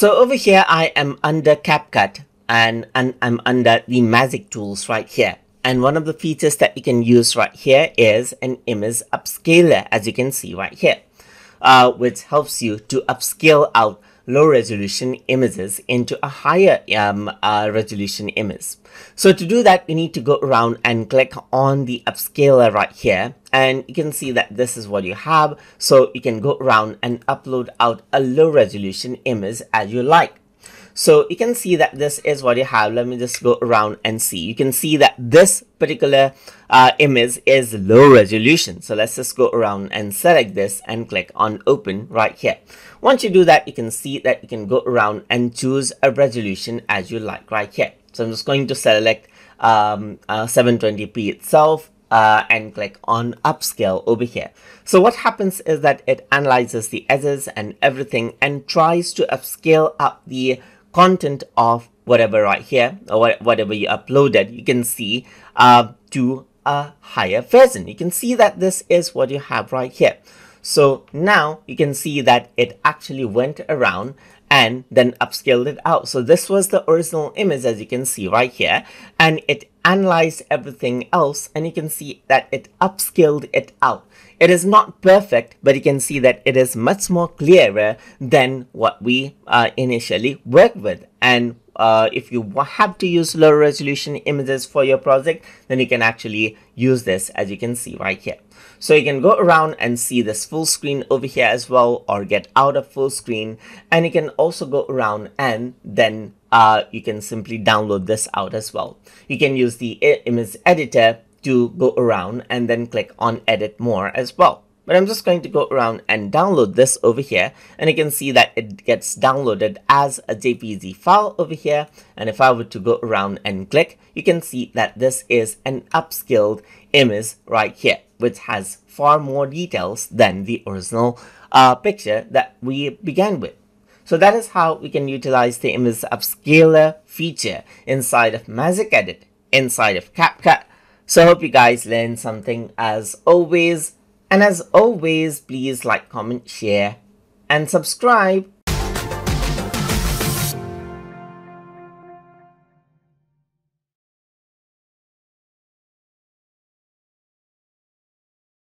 So over here, I am under CapCut and, and I'm under the Magic tools right here. And one of the features that you can use right here is an image upscaler, as you can see right here, uh, which helps you to upscale out low resolution images into a higher um, uh, resolution image. So to do that, you need to go around and click on the upscaler right here. And you can see that this is what you have. So you can go around and upload out a low resolution image as you like. So you can see that this is what you have. Let me just go around and see. You can see that this particular uh, image is low resolution. So let's just go around and select this and click on open right here. Once you do that, you can see that you can go around and choose a resolution as you like right here. So I'm just going to select um, uh, 720p itself uh, and click on upscale over here. So what happens is that it analyzes the edges and everything and tries to upscale up the content of whatever right here or whatever you uploaded you can see uh, to a higher version you can see that this is what you have right here so now you can see that it actually went around and then upscaled it out. So this was the original image as you can see right here and it analyzed everything else and you can see that it upscaled it out. It is not perfect but you can see that it is much more clearer than what we uh, initially worked with and uh, if you have to use low resolution images for your project, then you can actually use this as you can see right here. So you can go around and see this full screen over here as well or get out of full screen and you can also go around and then uh, you can simply download this out as well. You can use the image editor to go around and then click on edit more as well. But I'm just going to go around and download this over here. And you can see that it gets downloaded as a JPG file over here. And if I were to go around and click, you can see that this is an upscaled image right here, which has far more details than the original uh, picture that we began with. So that is how we can utilize the image upscaler feature inside of Magic Edit, inside of CapCut. So I hope you guys learned something as always. And as always, please like, comment, share, and subscribe